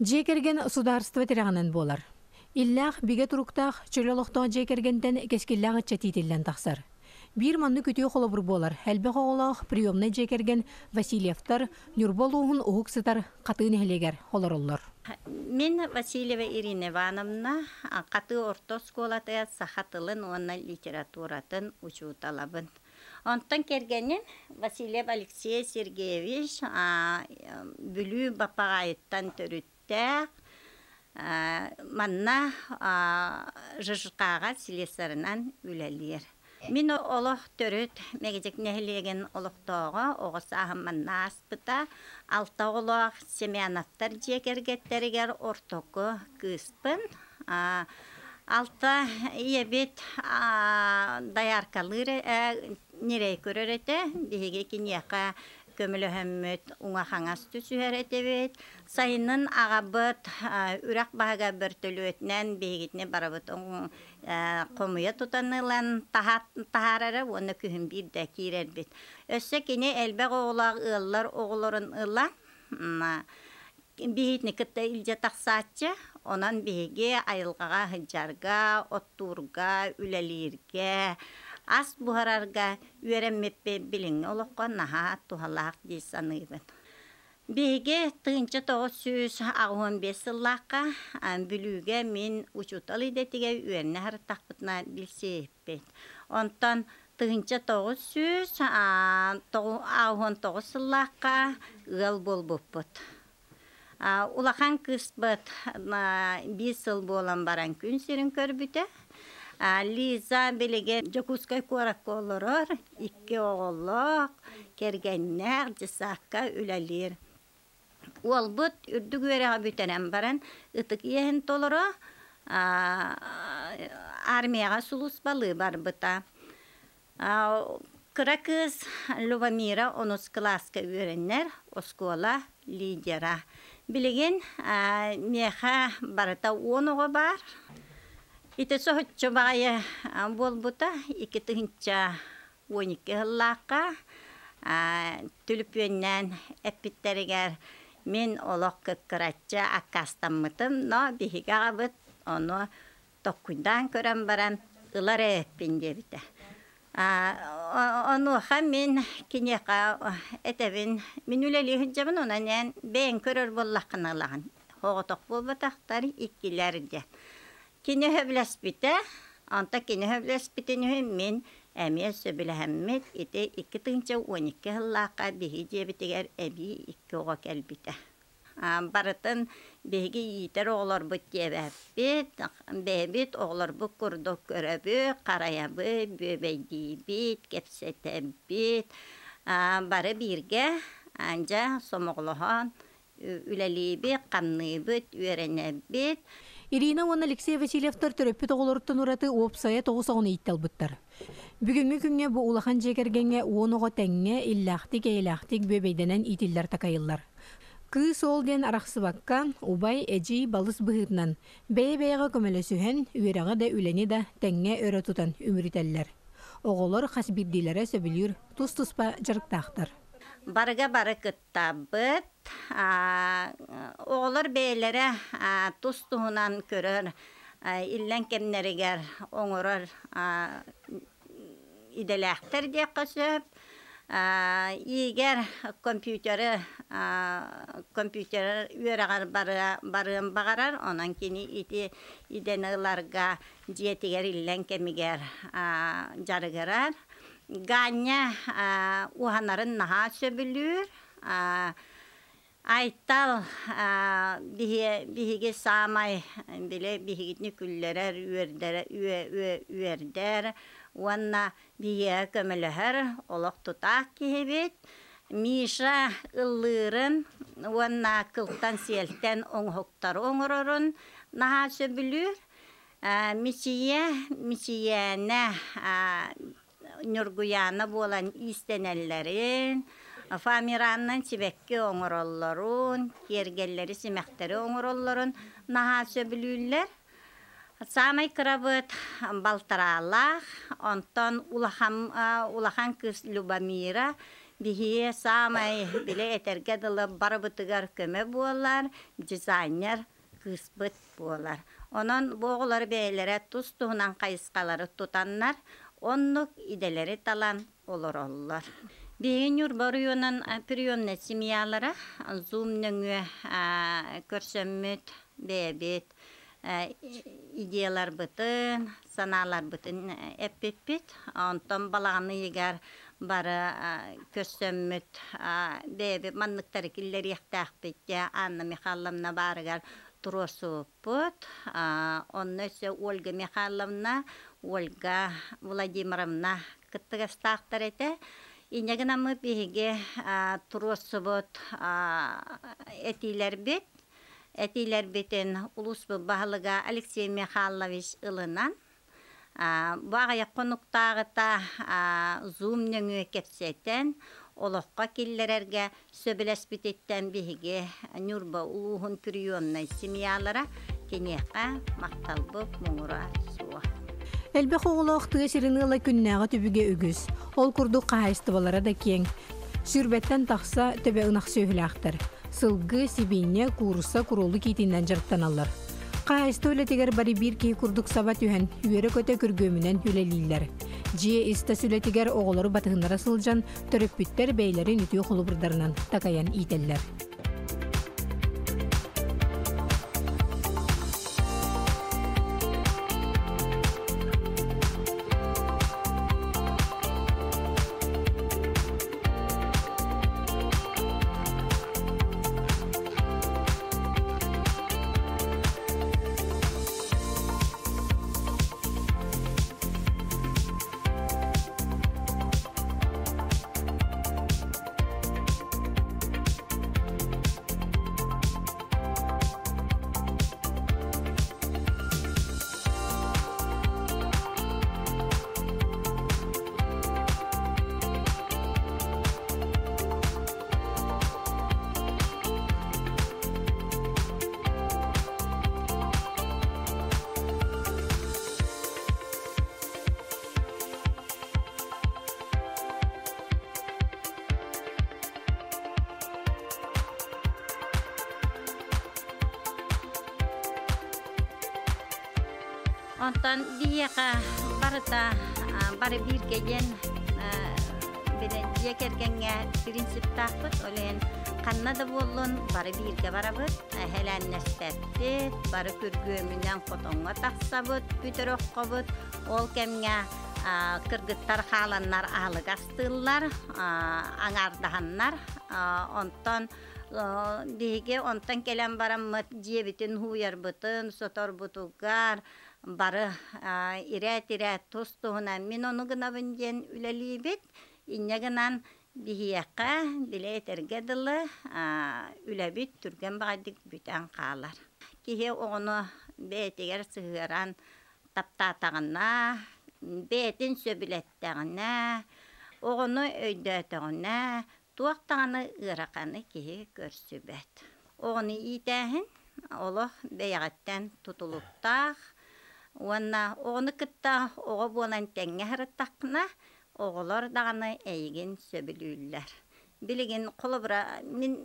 Жекерген сударство тирағанын болар. Иллах биге туруктах чөлөлөктоо жекергенден кескиллағы чатитиллен тахсар. Бир манны күтүө холобур болар. Әлбе хоголох приемны жекерген Васильевтар Нюрболуһун уһук сытар катыын эхлегер холороллор. Мен Васильева Ирина Ивановна каты орто школата сахатылын онна литературатын учуталабын. Онтан кергенен Васильев Алексей Сергеевич а, бүлүү бапагайыттан төрүттә а, манна а, жыжыкага слесарынан үлелер. Мин олох төрөт мегежек нехлеген олохтоого оҕосааһын маннааспыта алта олох семянаттар жекергеттеригер ортоко кыыспын А, алта иебит даяркалыр нерей көрөрете биһиги киниэка көмөлөһөммүт уңахаңас түсүһэретебит сайынын агабыт үрак баһага бөртөлүөтнен биһигитне барабыт комуя тутанылан тахарара уонна күһүн биирдэ киирербит өссө кини элбэг оҕулаах ыаллар оҕолорун ыла биһитни кытта илдьэ тахсааччы онон биһиги айылгага хыджарга оттуурга үлэлиирге ас буһарарга үөрэммеппе билиң олоққа наһаа тухалаах дии саныыбын Биге тыынча тоғыз сүз ағуын бес сыллаққа бүлүүге мен учутал идетіге үйеріне харытақпытына білсеппет. Онтан тыынча тоғыз сүз ағуын тоғыз сыллаққа ұғал бол бұппыт. Улахан кыспыт бес сыл болан баран күн серін көрбіті. Лиза билеге жокускай куарак олорор, икки оголлок, кергеннер, жысакка үлелер. Ол бұт үрдік өре бүтенен баран, ытык ехін толоро армияға сулус балы бар бұта. Кыра кыз Любамира онус класска үйреннер, оскола лидера. Билеген меха барата оного бар. Ите сохотчо бағайы бол бұта, икі тұхынча 12 ғыллаққа түліппеннен әппіттерігер мен олық кыққыратча аккастаммытым, но бихиге ғабыт, оны тоққындан көрен баран ылар әппен дебіті. Оны ха мен кинеқа әтәбін, мен үләлі хүнжабын, онан ән бәйін көрір боллақын алаған. Хоғытық бол бұтақтар иккілерді. Кини хөбләспите, анта кини хөбләспите мен әме сөбіләһәммет ите 2-12 хыллақа биһи диэбитигер әби икки оға кәлбите. Барытын биһиги иитер диэбәппит, бәбит оғлар бұт курдук көрөбү, қараябы, бөбәйдибит, кепсетәббит, бары бирге, анжа сомоғлоған, үләлиби, қанныбыт, үйренәббит, Ирина уон Алексей Васильевтар төрөппүт оголоруттан ураты уопсая тоғусағын иттелбыттар. Бүгүнгү күнгө бу улахан жекергенге уонуға тәңге иллахтик эйлахтик бөбейденен итиллер такайыллар. Кыы сол ден арақсыбакка убай эжи балыс быһытнан бәйе-бәйеға көмөлөсүһен үераға да үлени да тәңге өрө тутан үмүрителлер. Оголор хасбирдилere сөбүлүр тус-туспа жарыктаахтар. Барыга бары кыттабыт, оғылыр бейлері тұстуынан көрір, иллен кемнерігер оңырыр иделәқтір де қысып, егер компьютері компьютері үйерағар барыын бағарар, онан кені ити иденығыларға жетігер иллен кемігер жарығырар. Ганя уханарын наха сөбілір, Айтал биһиге самай биле биһигитни күллерер үердер үердер уанна бие көмөлөһөр олох тутаак киһибит Миша ыллырын уанна кылтан сиэлтен оңхоктар оңорорун наха сөбүлүр мисие нюргуяна болан истенеллерин Фамираннан сибекке оңороллорун, кергеллери симектери оңороллорун наха сөбүлүүлер. Самай кырабыт балтаралах, онтон улахан кыз Любамира бихие самай биле этерге дылы барбытыгар көмө буолар дизайнер кыспыт буолар онон боголар бээлере тус туһунан кайыскалары тутаннар оннук иделери талан олороллар Биһин юрба районун приемный семьялара зум нөңүө көрсөммүт бэбит идеялар бытын санаалар бытын эппиппит онтон балаганы егер бары көссөммүт бэби манныктары киллери яхтаахпитте Анна Михайловна барыгар туросуппут өсө Ольга Михайловна Ольга Владимировна кыттыгастаахтар эте Инеген амы биһиге туросубут этилер бит. Этилер битен улус баһалыга Алексей Михайлович ылынан. Бага конуктагыта зум нөңү кепсетен олоққа киллерерге сөбілес битеттен биһиге Нюрба улуһун приемной семьялара кенеқа мақталбып муңура суа. Элбэх оголох тыга сирыныла күннәгә түбүгө үгүс. Ол курду каайстыбалара да кең. Сүрбеттен тахса төбе ынах сөйхүләхтер. Сылгы сибинне курса курулу китинден жырттаналар. Каайсты өлетигер бари бир кей курдук саба түһен үере көтө күргөмүнен хүлелилер. Жие иста сүлетигер оголору батыгынара сылжан төрөппүттер бейлерин үтүү холубурдарынан такаян ителлер. Biyaka barıta bari bir geyen bile yekergenge prinsip takpıt olen kanna da bollun bari birge barabıt helen nesteptit bari kürgümünden kotonga taksabıt bütörök kobut ol kemge kırgıttar halanlar ahlı gastıllar aŋardahanlar ondan Диге онтан келен бараммыт жебитин хуярбытын, сотор бутугар, бары ирät ирät тустуһуна мин ону гына бүнден үлелибит иннегынан биһиэкка билетерге дылы үлебит түрген багадык бүтән каалар киһи оҕону бээтигер сыһыаран таптаатаҕына бээтин сөбүлэттэҕинэ оҕону өйдөөтөҕүнэ туактаҕаны ыараканы киһи көрсүбэт. Оҕону иитээһин олох бэйэҕэттэн тутулуктаах Уанна оғыны кытта оға буонан тәңе харыттақына оғылар дағаны әйген сөбілүлләр. Билеген қолыбыра, мен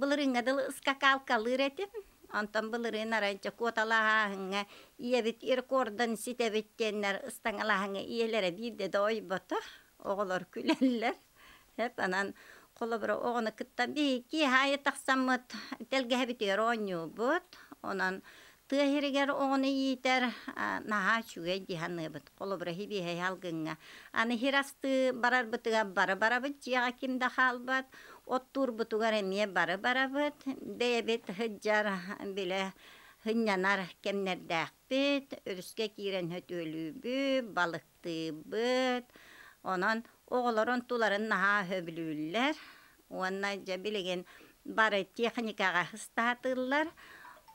бұлырыңа дыл ыскакалкалыр етім, антан бұлырын аранча коталағаңа иебит иркордан ситебиттеннер ыстаңалағаңа иелері бирде дой бота, оғылар күлеллер. Хеп анан қолыбыра оғыны кытта бейки хайы тақсамыт ойню бот, онан тыахиригер оҕону иитер наһаа чугай диһанныыбыт холобура хибиһэй халгыңҥа аны хирасты барарбытыга бары барабыт дьиэҕа кимда хаалбат оттуурбутугар эмиэ бары барабыт бэйэбит хыджар биле хыннянар кемнердээхпит өрүскэ киирен хөтүөлүүбү балыктыыбыт онон оҕолорун туларын наһаа хөбүлүүллэр уонна дьа билигин бары техникага хыстаатыыллар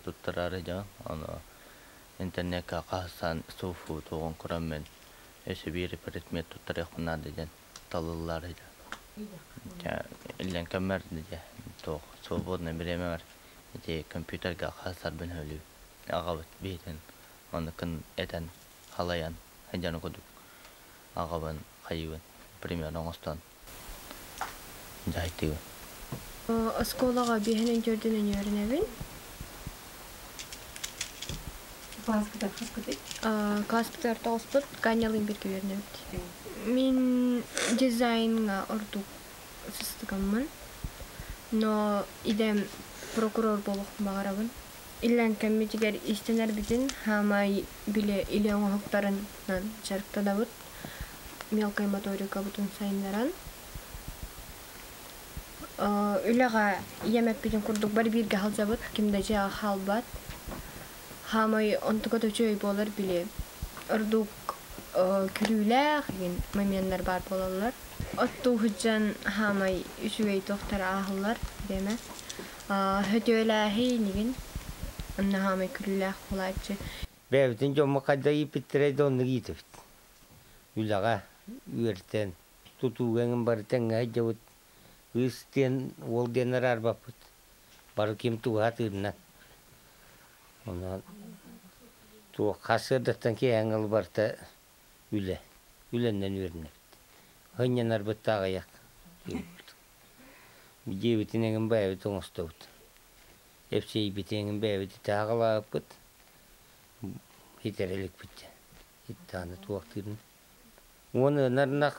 туттарары жа. Аны интернетка касан суфу туган кураммен. Эше бир предмет туттары хунады жан талылар жа. Ja, illan kamar ja то свободное время бар. Эти компьютерга хасар бен кудук. Агабын хайыбын. Примерно. Жайтыгы. Осколага биһенен көрдүнөн үйренебин. Класската хаскаты. Класстар тооспут, канялын бирге үйренебит. Мен дизайнга ордук сыстыгаммын. Но идем прокурор болох багарабын. Иллен кеммитигер истенер битин хамай биле иле оңоктарынан жарыктадабыт. Мелкой моторика бутун сайындаран. Үлеға емеп битин курдук бар бирге халзабыт, кимде жаа халбат. Хамай онтуга төчөй болар биле. Ордук күрүләх ген моменттар бар болалар. Отту худжан хамай үсүгей тохтар ахыллар деме. Хөтөләһи ниген. Анна хамай күрүләх булачы. Бәбитин жомма кайда ипиттерейді онны кийтібіт. Үлаға үйертен тутугәңін бар. Үстен ол денер арбапыт. Бар кем туға тырнан. Онан туға қасырдықтан ке әңіл барта үле. Үленнен үйерінеп. Хыннан арбыт тағаяқ. Жебітін әңін бәбіт оңыстауыт. Эпсей битеңін бәбіт тағылап бұт. Хитерелик битте. Иттаны туақтырын. Оны нарнақ,